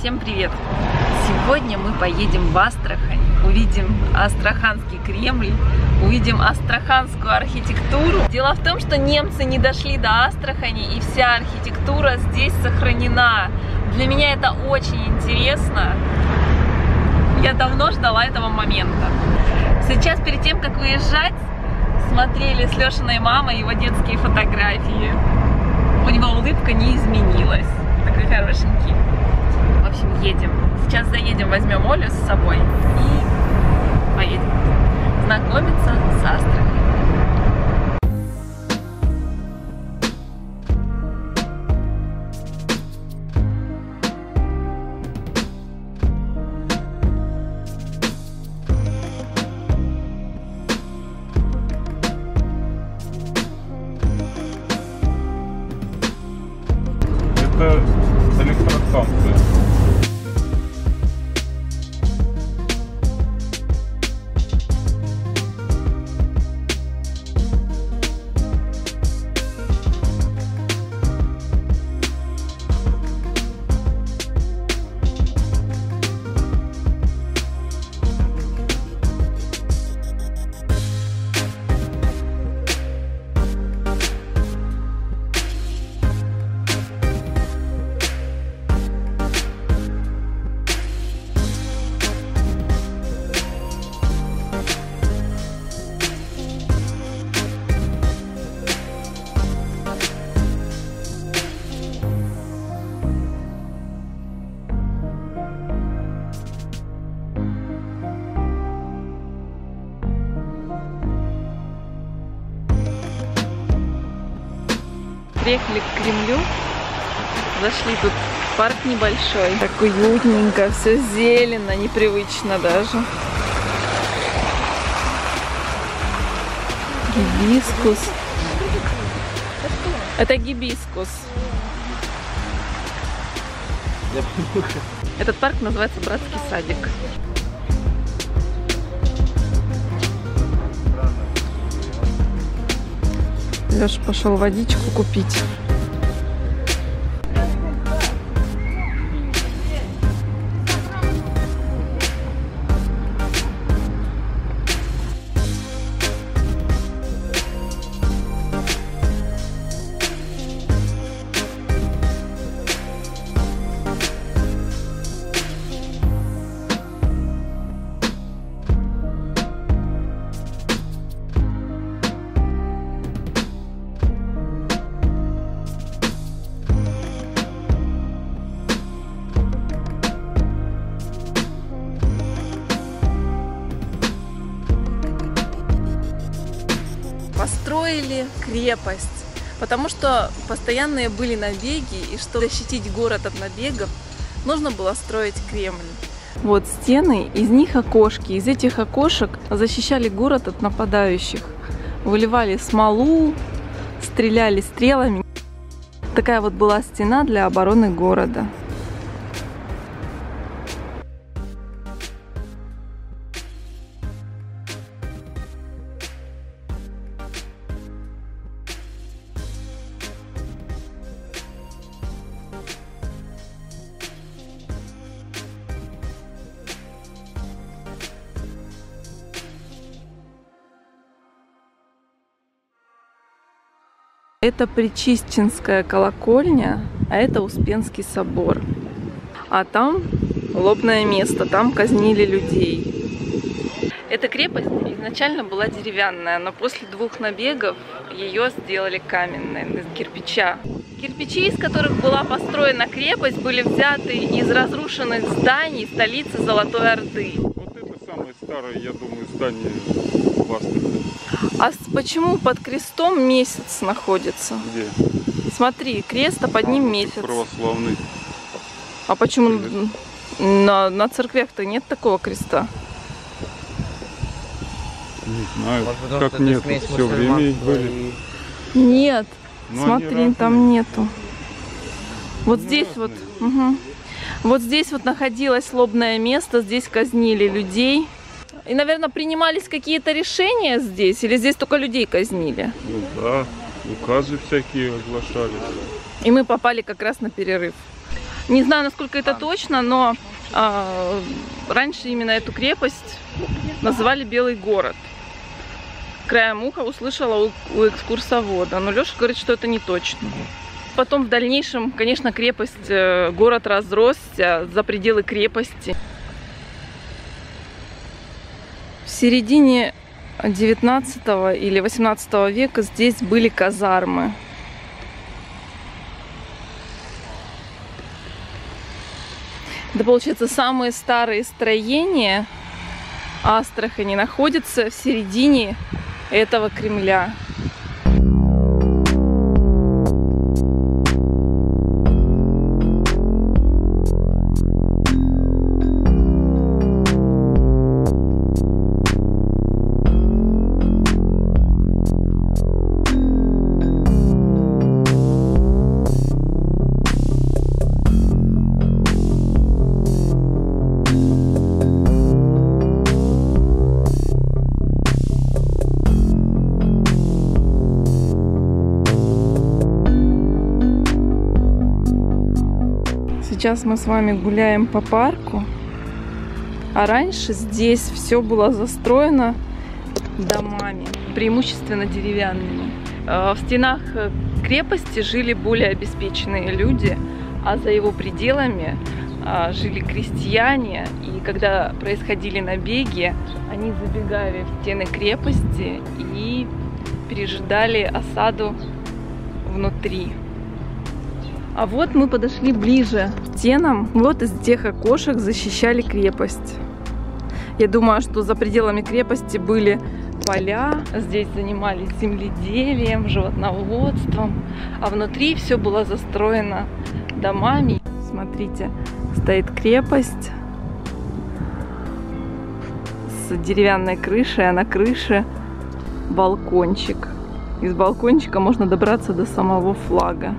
Всем привет! Сегодня мы поедем в Астрахань, увидим Астраханский Кремль, увидим астраханскую архитектуру. Дело в том, что немцы не дошли до Астрахани, и вся архитектура здесь сохранена. Для меня это очень интересно. Я давно ждала этого момента. Сейчас, перед тем, как выезжать, смотрели с Лешиной мамой его детские фотографии. У него улыбка не изменилась. Такой хорошенький. Общем, едем. Сейчас заедем, возьмем Олю с собой и поедем знакомиться с Астраханью. Приехали к Кремлю. Зашли тут парк небольшой. Так уютненько, все зелено, непривычно даже. Гибискус. Это гибискус. Этот парк называется Братский садик. Леша пошел водичку купить. Крепость, потому что постоянные были набеги, и чтобы защитить город от набегов, нужно было строить Кремль. Вот стены, из них окошки. Из этих окошек защищали город от нападающих. Выливали смолу, стреляли стрелами. Такая вот была стена для обороны города. Это Причистинская колокольня, а это Успенский собор. А там лобное место, там казнили людей. Эта крепость изначально была деревянная, но после двух набегов ее сделали каменной, из кирпича. Кирпичи, из которых была построена крепость, были взяты из разрушенных зданий столицы Золотой Орды. Вот это самое старое, я думаю, здание в Астрахани. А почему под крестом месяц находится? Где? Смотри, крест, а под ним А, месяц. Православный. А почему на, на церквях-то нет такого креста? Не знаю, Может, потому как нет, все время были. и- Нет, Но смотри, там нету. Вот Они здесь вот, разные. мгм. вот здесь вот находилось лобное место, здесь казнили людей. И, наверное, принимались какие-то решения здесь, или здесь только людей казнили? Ну да, указы всякие оглашались. И мы попали как раз на перерыв. Не знаю, насколько это точно, но а, раньше именно эту крепость называли Белый город. Краем уха услышала у, у экскурсовода, но Леша говорит, что это не точно. Потом в дальнейшем, конечно, крепость, э, город разросся за пределы крепости. В середине 19 или 18 века здесь были казармы. Это, получается, самые старые строения Астрахани находятся в середине этого Кремля. Сейчас мы с вами гуляем по парку. А раньше здесь все было застроено домами, преимущественно деревянными. Э, в стенах крепости жили более обеспеченные люди, а за его пределами э, жили крестьяне. И когда происходили набеги, они забегали в стены крепости и пережидали осаду внутри. А вот мы подошли ближе к стенам. Вот из тех окошек защищали крепость. Я думаю, что за пределами крепости были поля, здесь занимались земледелием, животноводством, а внутри все было застроено домами. Смотрите, стоит крепость с деревянной крышей, а на крыше балкончик. Из балкончика можно добраться до самого флага.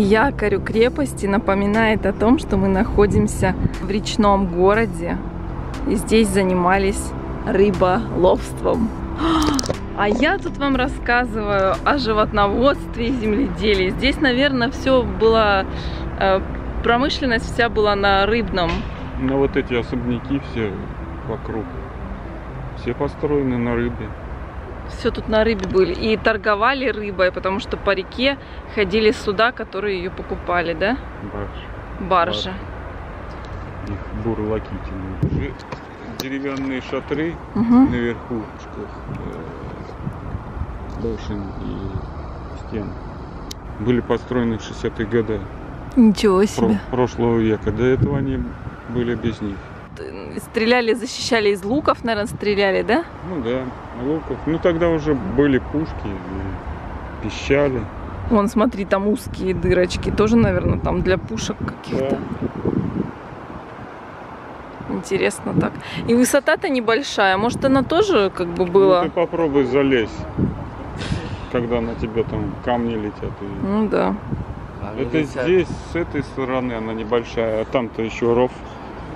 Якорь у крепости напоминает о том, что мы находимся в речном городе. И здесь занимались рыболовством. А я тут вам рассказываю о животноводстве и земледелии. Здесь, наверное, все было... Э, промышленность вся была на рыбном. Ну вот эти особняки все вокруг. Все построены на рыбе все тут на рыбе были. И торговали рыбой, потому что по реке ходили суда, которые ее покупали, да? Барж. Баржи. Их бурлакительные. Деревянные шатры угу. наверху э, башен и стен были построены в 60-е годы. Ничего себе. Про прошлого века. До этого они были без них стреляли, защищали из луков, наверное, стреляли, да? Ну да, луков. Ну тогда уже были пушки, пищали. Вон, смотри, там узкие дырочки, тоже, наверное, там для пушек каких-то. Да. Интересно так. И высота-то небольшая, может она тоже как бы была? Ну, ты попробуй залезть, когда на тебя там камни летят. И... Ну да. Это здесь, с этой стороны она небольшая, а там-то еще ров.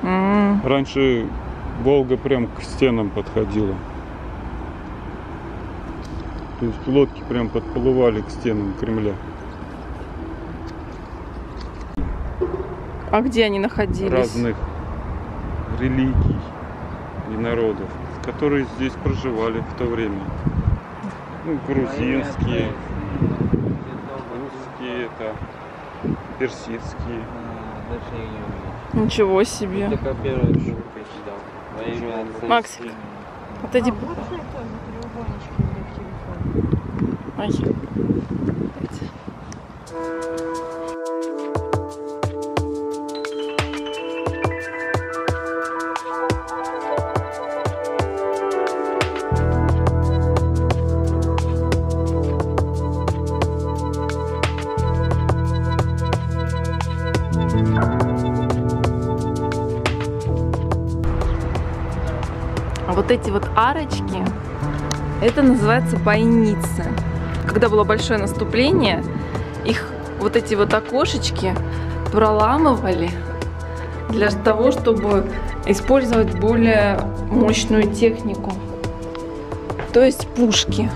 Mm. Раньше Волга прям к стенам подходила. То есть лодки прям подплывали к стенам Кремля. А где они находились? Разных религий и народов, которые здесь проживали в то время. Ну, грузинские, русские, это персидские. Ничего себе. Макс, отойди. Ай. вот эти вот арочки, это называется бойницы. Когда было большое наступление, их вот эти вот окошечки проламывали для того, чтобы использовать более мощную технику. То есть пушки.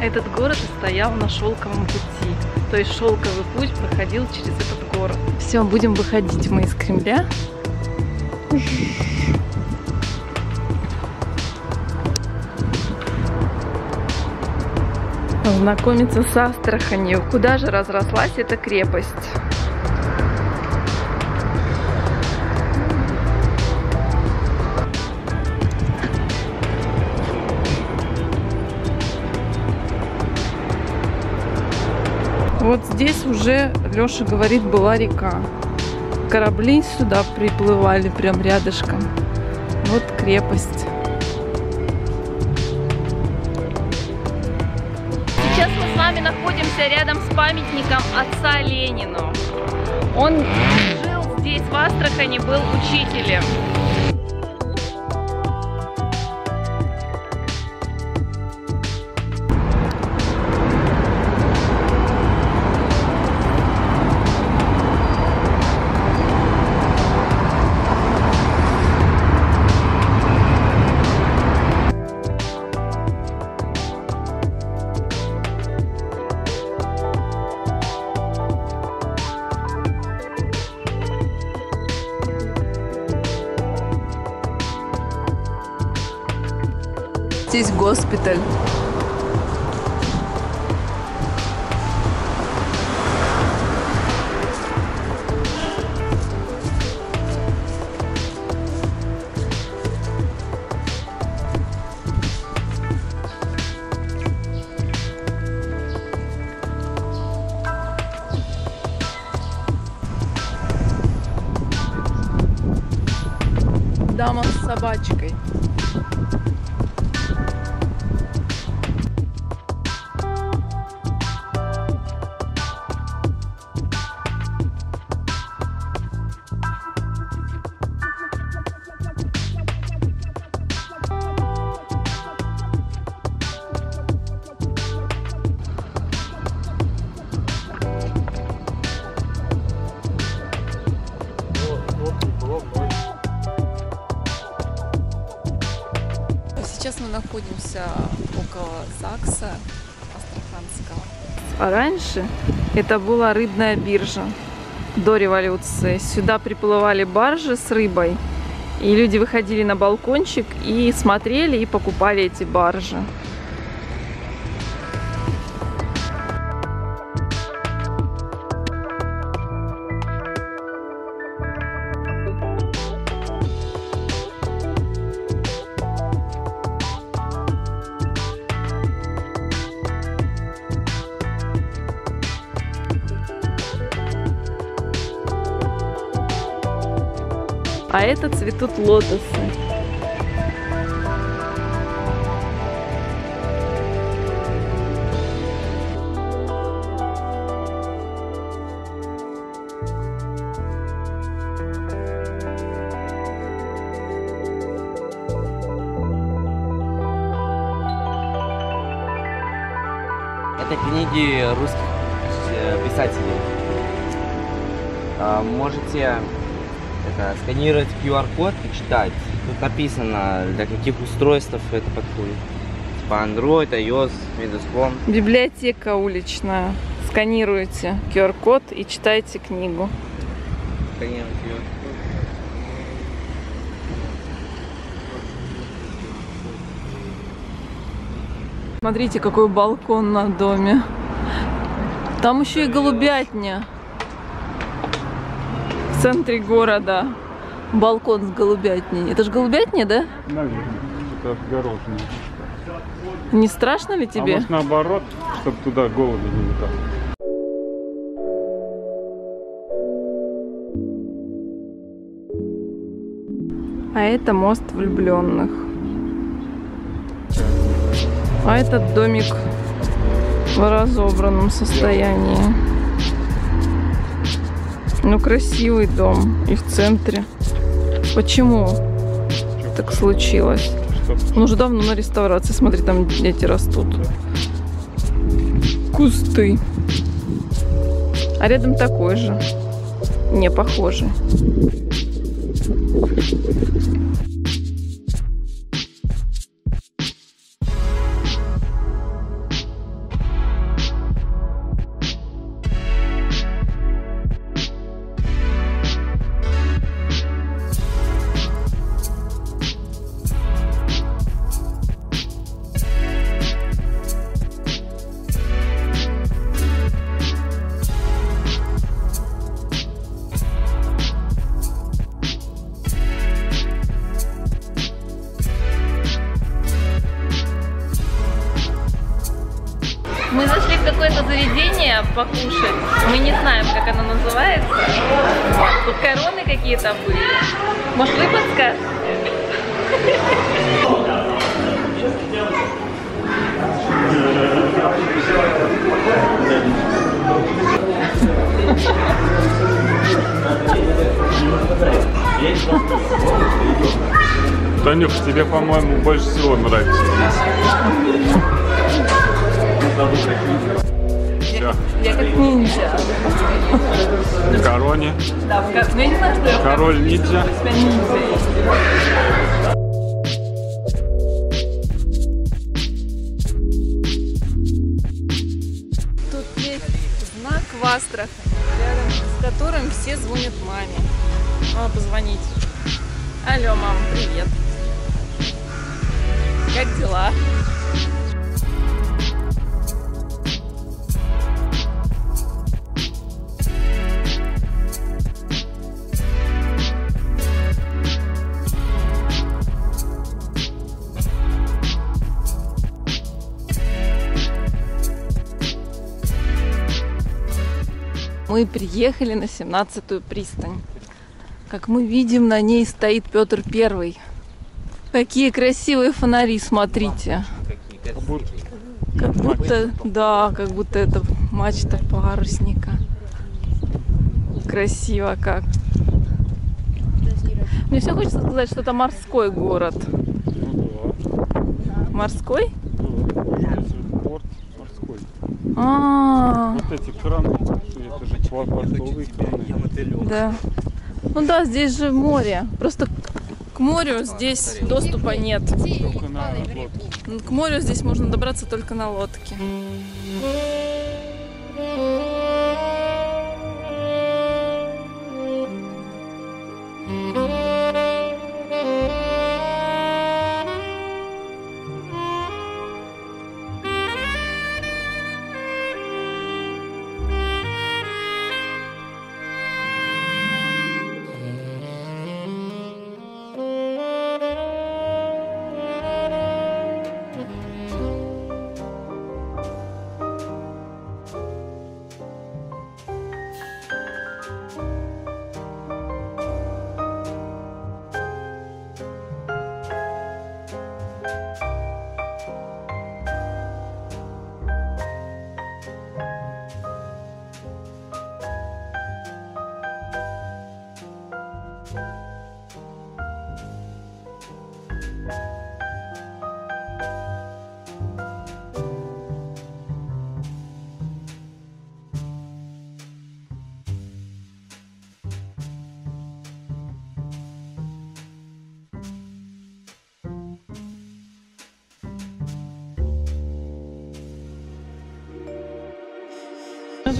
Этот город стоял на шелковом пути. То есть шелковый путь проходил через этот город. Все, будем выходить мы из Кремля. Знакомиться с Астраханью. Куда же разрослась эта крепость? Вот здесь уже, Леша говорит, была река. Корабли сюда приплывали прям рядышком. Вот крепость. Находимся рядом с памятником отца Ленину. Он жил здесь, в Астрахани, был учителем. Здесь госпиталь. Дама с собачкой. Находимся около ЗАГСа Астраханского. А раньше это была рыбная биржа до революции. Сюда приплывали баржи с рыбой, и люди выходили на балкончик и смотрели и покупали эти баржи. А это цветут лотосы. Это книги русских писателей. А, Можете это, сканировать QR-код и читать. Тут написано, для каких устройств это подходит. Типа Android, iOS, Windows Phone. Библиотека уличная. Сканируете QR-код и читайте книгу. Сканировать QR-код. Смотрите, какой балкон на доме. Там еще и голубятня. В центре города. Балкон с голубятней. Это же голубятня, да? Наверное, это отгорожено. Не страшно ли А тебе? может наоборот, чтобы туда голуби не летали? А это мост влюбленных. А этот домик в разобранном состоянии. Ну, красивый дом. И в центре. Почему так случилось? Он уже давно на реставрации. Смотри, там дети растут. Кусты. А рядом такой же. Не похожий. Покушать. Мы не знаем, как оно называется. Тут короны какие-то были. Может, вы подскажете? Танюх, тебе, по-моему, больше всего нравится Я как ниндзя. В короне. Да, в ко- ну я не знаю, что я в Король ниндзя. ниндзя Мы приехали на 17-ю пристань. Как мы видим, на ней стоит Петр Первый. Какие красивые фонари, смотрите. Как будто да, как будто это мачта парусника. Красиво как. Мне все хочется сказать, что это морской город. Ну Морской? порт морской. А, Вот эти краны, портовые краны. да. Ну да, здесь же море. Просто к- морю здесь доступа нет. Только на лодке. К морю здесь можно добраться только на лодке.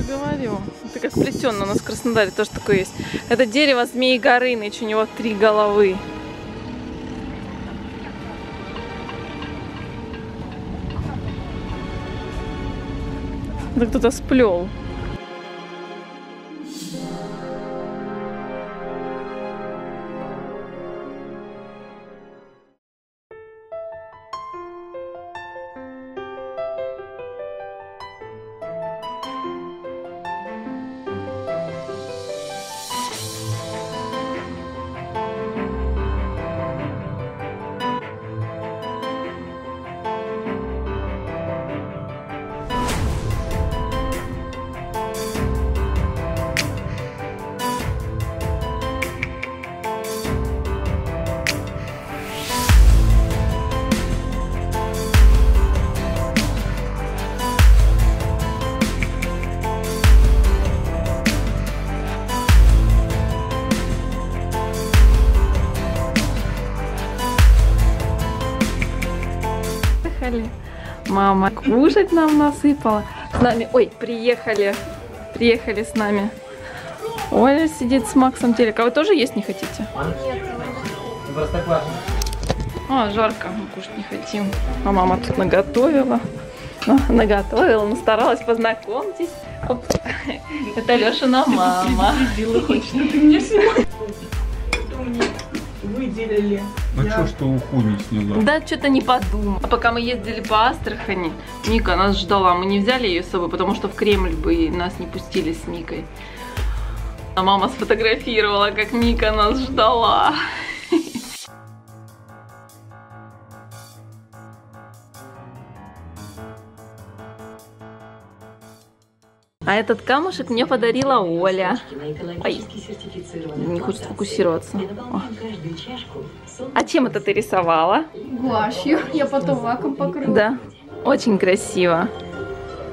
Говорю, это как плетено, у нас в Краснодаре тоже такое есть. Это дерево змеи Горыныч, у него три головы. Это кто-то сплел. Мама кушать нам насыпала. С нами, ой, приехали, приехали с нами. Оля сидит с Максом телека. Вы тоже есть не хотите? А, жарко, мы кушать не хотим. А мама тут наготовила. Ну, наготовила, ну старалась, познакомьтесь. Оп. Это Лешина мама. Выделили. А Я- ж ты уху не сняла? Да, что-то не подумал. А пока мы ездили по Астрахани, Ника нас ждала. Мы не взяли ее с собой, потому что в Кремль бы нас не пустили с Никой. А мама сфотографировала, как Ника нас ждала. А этот камушек мне подарила Оля. Ай, не хочет фокусироваться. О. А чем это ты рисовала? Гуашью. Я потом лаком покрою. Да, очень красиво.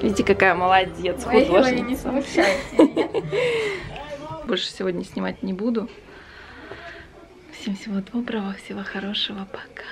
Видите, какая молодец, Ой, ой, не художница. Больше сегодня снимать не буду. Всем всего доброго, всего хорошего, пока.